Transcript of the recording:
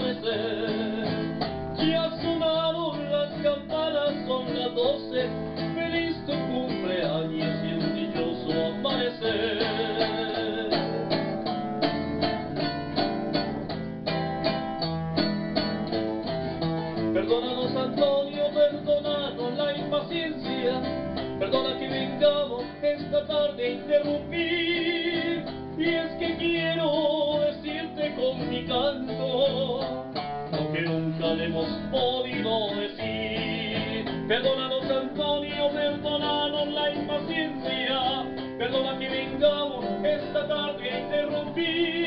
amanecer. Ya sonaron las campanas, son las doce, feliz tu cumpleaños y un dichoso amanecer. Perdónanos Antonio, perdónanos la impaciencia, perdona que vengamos esta tarde a interrumpir. le hemos podido decir. Perdónanos, Antonio, perdónanos la impaciencia, perdona que vengamos esta tarde a interrumpir.